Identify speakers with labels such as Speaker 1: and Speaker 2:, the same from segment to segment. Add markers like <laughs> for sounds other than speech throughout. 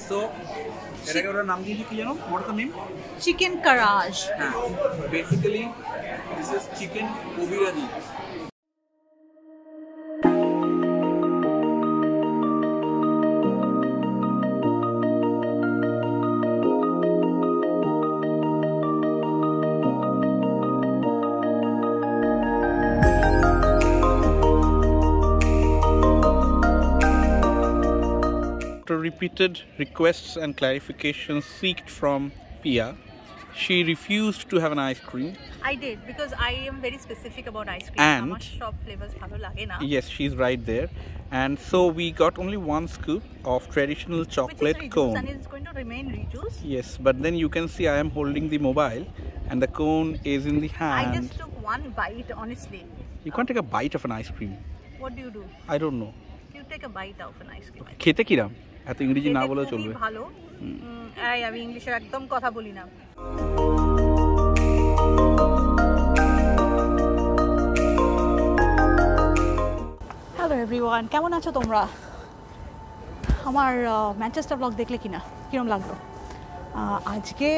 Speaker 1: So এটাকে ওরা নাম দিয়েছে কি জানো? হোয়াট দ্য নেম
Speaker 2: চিকেন কারাজ
Speaker 1: হ্যাঁ basically this is chicken kabiraji after repeated requests and clarifications sought from Pia, she refused to have an ice cream.
Speaker 2: I did because I am very specific about ice cream.
Speaker 1: And
Speaker 2: shop flavors lage na.
Speaker 1: Yes, she's right there. And so we got only one scoop of traditional chocolate
Speaker 2: Which is
Speaker 1: cone.
Speaker 2: And it's going to remain reduced.
Speaker 1: Yes, but then you can see I am holding the mobile and the cone is in the hand.
Speaker 2: I just took one bite, honestly.
Speaker 1: You can't take a bite of an ice cream.
Speaker 2: What do you do?
Speaker 1: I don't know.
Speaker 2: You take a bite of an ice cream.
Speaker 1: Khete kiram? এত ইংরেজি না
Speaker 2: খেতে
Speaker 1: বলে চলবে।
Speaker 2: ভালো। আমি ইংলিশে একদম কথা বলি না। হ্যালো এভরিওয়ান কেমন আছো তোমরা? আমার ম্যানচেস্টার ব্লগ দেখলে কি না কীরকম লাগল আজকে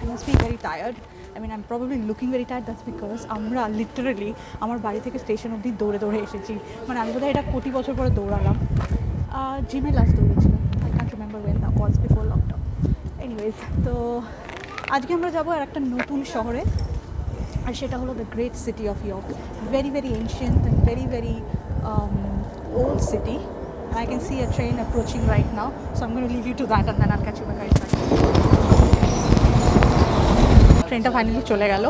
Speaker 2: I must be very tired I mean I am probably looking very tired that's because আমরা লিটারেলি আমার বাড়ি থেকে স্টেশন অবধি দৌড়ে দৌড়ে এসেছি। মানে আমি বোধহয় এটা কোটি বছর পরে দৌড়ালাম। জিমে last দৌড়েছিল I can't remember when the was before lockdown anyways তো আজকে আমরা যাব আর একটা নতুন শহরে। আর সেটা হলো the great city of York very very ancient and very very old city I can see a train so right leave you to that to then R catch you back then ট্রেনটা finally চলে গেল।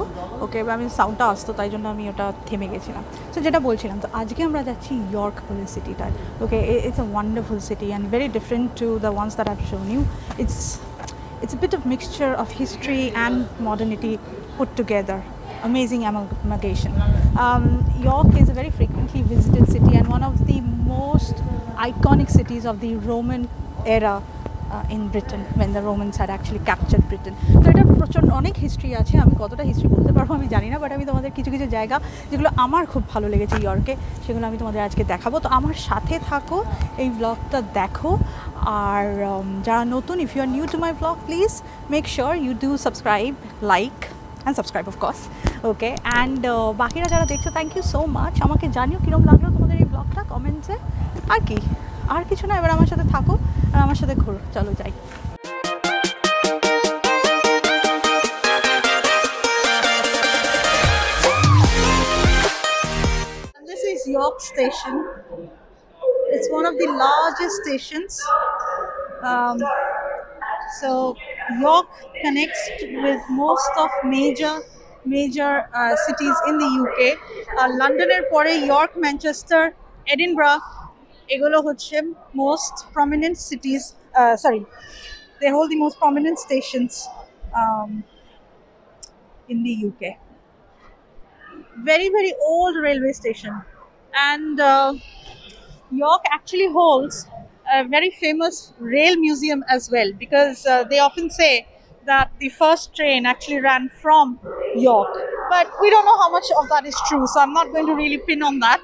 Speaker 2: ওকে, এবার আমি সাউন্ডটা আসতো, তাই জন্য আমি ওটা থেমে গেছিলাম। তো যেটা বলছিলাম, তো আজকে আমরা যাচ্ছি York police সিটিটায় okay it's a wonderful city and very different to the ones that are shown you it's it's a bit of mixture of history and modernity put together amazing amalgamation York is a very frequently visited city and one of the most iconic cities of the Roman era uh, Britain britain the the আর actually capture Britain তো এটা প্রচণ্ড অনেক history আছে আমি কতটা history বলতে পারব আমি জানি না বাট আমি তোমাদের কিছু কিছু জায়গা যেগুলো আমার খুব ভালো লেগেছে ইয়র্কে সেগুলো আমি তোমাদের আজকে দেখাবো। তো আমার সাথে থাকো এই ব্লগটা দেখো আর um, যারা নতুন if you are new to my blog please make sure you do subscribe like and subscribe of course okay and বাকিরা যারা দেখছ থ্যাংক ইউ সো মাচ আমাকে জানিও কীরকম লাগল তোমাদের এই ব্লগটা কমেন্টসে আর কি? আর কিছু না এবার আমার সাথে থাকো আর আমার সাথে ঘোরো চলো যাই York Station. It's one of the largest stations. Um, so York connects with most of major major uh, cities in the UK. Uh, লন্ডনের পরে ইয়র্ক ম্যানচেস্টার এডিনব্রা এগুলো হচ্ছে most prominent cities sorry they hold the most prominent stations in the UK. Very, very old railway station. And uh, York actually holds a very famous rail museum as well because uh, they often say that the first train actually ran from York. But we don't know how much of that is true, so I'm not going to really pin on that.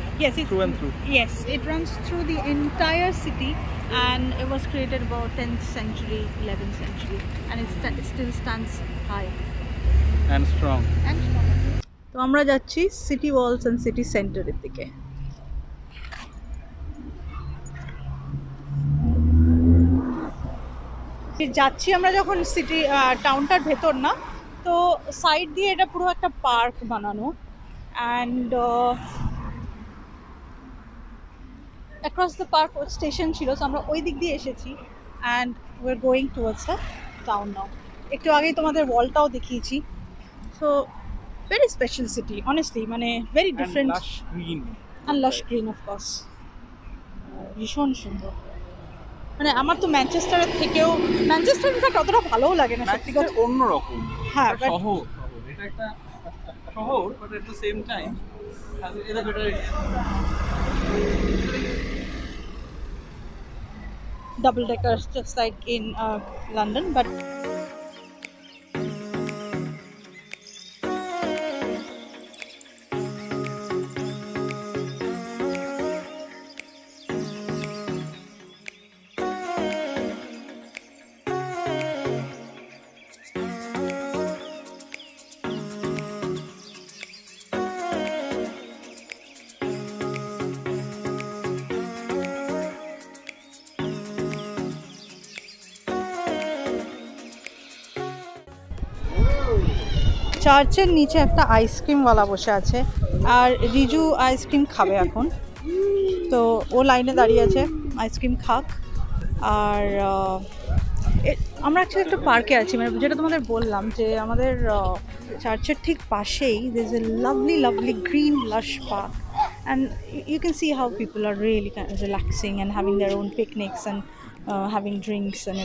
Speaker 2: yes it,
Speaker 1: through and through.
Speaker 2: yes it runs through the entire city and it was created about 10th century 11th century and it, sta- it still stands high
Speaker 1: and strong
Speaker 2: and strong তো আমরা যাচ্ছি city Waals and city সেন্টারের দিকে যাচ্ছি আমরা যখন city টাউনটার ভেতর না তো সাইড দিয়ে এটা পুরো একটা পার্ক বানানো and across the park station ছিল তো আমরা ওই দিক দিয়ে এসেছি and we're going towards the town now একটু আগেই তোমাদের ওয়ালটাও দেখিয়েছি। So very special city honestly মানে very
Speaker 1: different and
Speaker 2: and lush green ভীষণ সুন্দর। মানে আমার তো ম্যানচেস্টারের থেকেও ম্যানচেস্টার ইনফ্যাক্ট অতটা ভালোও লাগে না সত্যি কথা।
Speaker 1: অন্যরকম।
Speaker 2: হ্যাঁ,
Speaker 1: শহর। এটা একটা শহর but at the same time এটা এটা
Speaker 2: double deckers just like in uh, London, but চার্চের নিচে একটা আইসক্রিমওয়ালা বসে আছে। আর রিজু আইসক্রিম খাবে এখন। তো ও লাইনে দাঁড়িয়ে আছে আইসক্রিম খাক। আর আমরা অ্যাকচুয়ালি একটা পার্কে আছি মানে যেটা তোমাদের বললাম যে আমাদের চার্চের ঠিক পাশেই there is a lovely lovely green lush park and you can see how people are really relaxing and having their own picnics and having drinks drinks and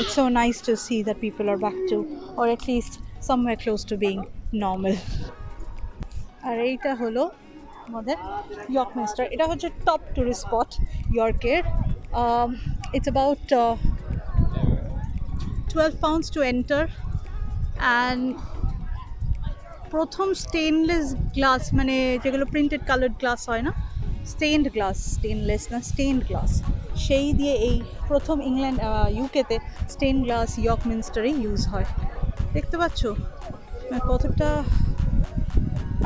Speaker 2: it's Um, nice to see to see R back to back to, or at least to being normal আর এইটা হলো আমাদের York minister এটা হচ্ছে top tourist spot ইয়র্কের it's about twelve pounds to enter and প্রথম stainless glass মানে যেগুলো printed coloured glass হয় না স্টেনড গ্লাস স্টেনলেস না স্টেনড গ্লাস সেই দিয়ে এই প্রথম ইংল্যান্ড ইউকেতে স্টেন গ্লাস ইয়র্ক মিনস্টারে ইউজ হয়। দেখতে পাচ্ছ? কতটা,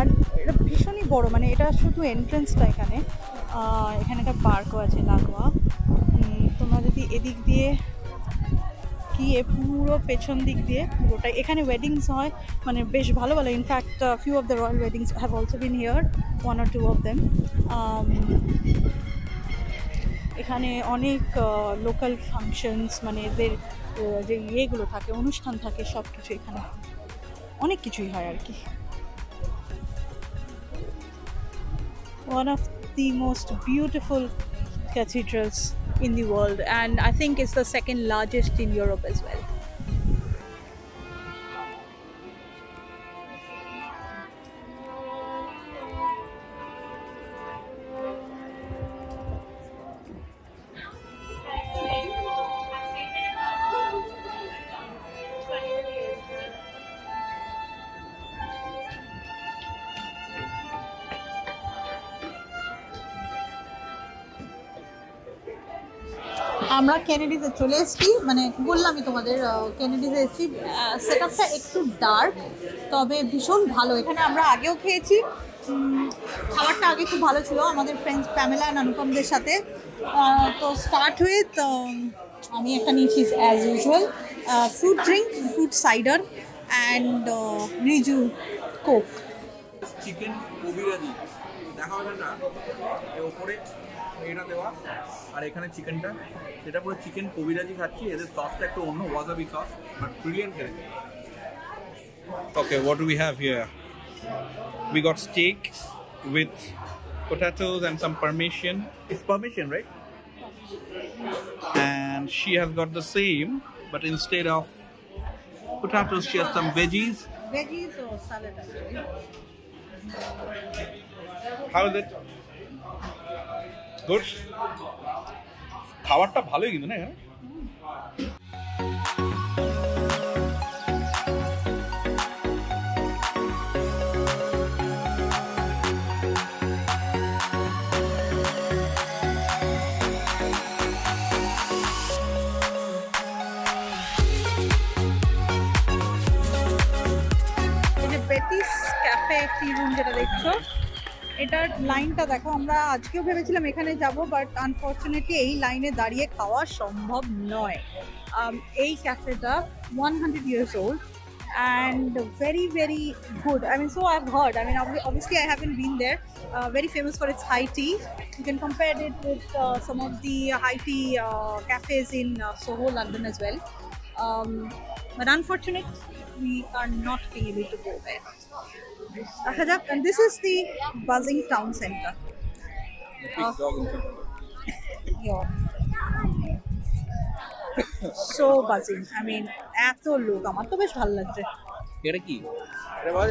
Speaker 2: আর এটা ভীষণই বড় মানে এটা শুধু এন্ট্রেন্সটা এখানে। এখানে একটা পার্কও আছে, লাগোয়া। তোমরা যদি এদিক দিয়ে গিয়ে পুরো পেছন দিক দিয়ে পুরোটাই এখানে ওয়েডিংস হয় মানে বেশ ভালো ভালো। In fact few of the royal weddings have also been here one or two of them এখানে অনেক লোকাল ফাংশনস মানে এদের যে ইয়েগুলো থাকে, অনুষ্ঠান থাকে সব কিছু এখানে। অনেক কিছুই হয় আর কি। One of the most beautiful cathedrals in the world and I think it's the second largest in Europe as well আমরা কেনেডিতে চলে এসেছি। মানে বললামই তোমাদের কেনেডিতে এসেছি। সেট একটু ডার্ক তবে ভীষণ ভালো। এখানে আমরা আগেও খেয়েছি। খাবারটা আগে খুব ভালো ছিল আমাদের ফ্রেন্ডস প্যামেলা অ্যান্ড অনুপমদের সাথে। তো স্টার্ট উইথ আমি একটা নিয়েছি as usual fruit drink fruit cider and Riju
Speaker 1: coke chicken দেখা এটা দেওয়া আর এখানে চিকেনটা সেটা পুরো চিকেন কবিরাজি খাচ্ছি এদের সসটা একটু অন্য ওয়াজাবি সস বাট ব্রিলিয়েন্ট খেতে Okay, what do we have here? We got steak with potatoes and some parmesan. It's parmesan, right? And she has got the same, but instead of potatoes, she has some veggies.
Speaker 2: veggies or salad actually
Speaker 1: How is it? Good? খাবারটা ভালোই কিন্তু না এখানে?
Speaker 2: এই যে Betis cafe টি room যেটা দেখছ এটার লাইনটা দেখো আমরা আজকেও ভেবেছিলাম এখানে যাব বাট আনফর্চুনেটলি এই লাইনে দাঁড়িয়ে খাওয়া সম্ভব নয় Um, এই ক্যাফেটা one hundred years old and very very good i mean so i've heard i mean obvi- obviously i haven't been there uh, very famous for its high tea you can compare it with uh, some of the high tea uh, cafes in uh, soho london as well um, but unfortunate we are not being able to go there দেখা যাক, and this is the buzzing town center. Of York. So buzzing I mean এত লোক আমার তো বেশ ভালো লাগছে।
Speaker 1: এটা কি?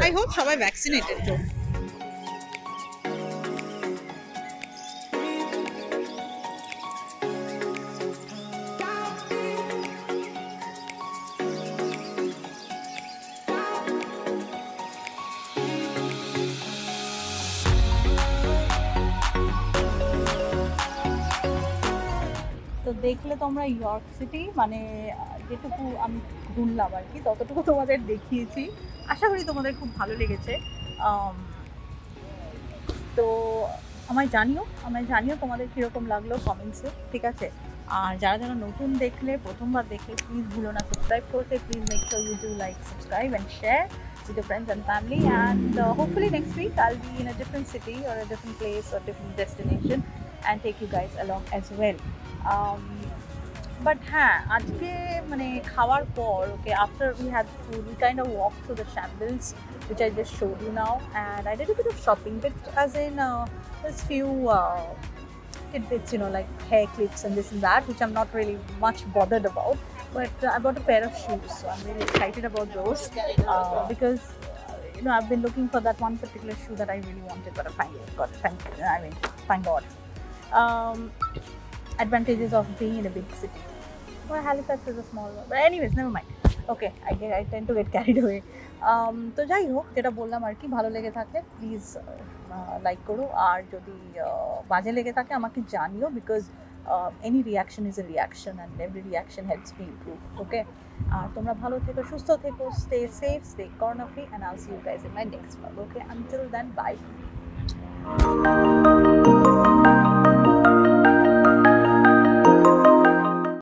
Speaker 2: আই হোপ সবাই ভ্যাকসিনেটেড তো দেখলে তোমরা ইয়র্ক সিটি মানে যেটুকু আমি ঘুরলাম আর কি ততটুকু তোমাদের দেখিয়েছি। আশা করি তোমাদের খুব ভালো লেগেছে। তো আমায় জানিও আমায় জানিও তোমাদের কীরকম লাগল কমেন্টসে ঠিক আছে? আর যারা যারা নতুন দেখলে প্রথমবার দেখলে প্লিজ ভুলো না সাবস্ক্রাইব করতে please make sure you do like subscribe and share your friends and family and uh, hopefully next week I'll be in a different city or a different place or different destination. and take you guys along as well. Um, but হ্যাঁ আজকে মানে খাওয়ার পর okay after we had food we kind of walk through the Shambles which I just showed you now and I did a bit of shopping but as in uh, there's few uh, tidbits you know like hair clips and this and that which I'm not really much bothered about but uh, I bought a pair of shoes so I'm really excited about those uh, because uh, you know I've been looking for that one particular shoe that I really wanted but I finally got it thank I mean thank God Um, advantages of being in a big city. Well Halifax is a small one but anyways never mind. Okay I get I tend to get <laughs> carried away. Um, তো যাই হোক যেটা বললাম আর কি ভালো লেগে থাকলে please like করো। আর যদি আহ, বাজে লেগে থাকে আমাকে জানিও because any reaction is a reaction and every reaction helps me improve okay আর তোমরা ভালো থেকো সুস্থ থেকো stay safe stay corona free and I'll see you guys in my next okay until then bye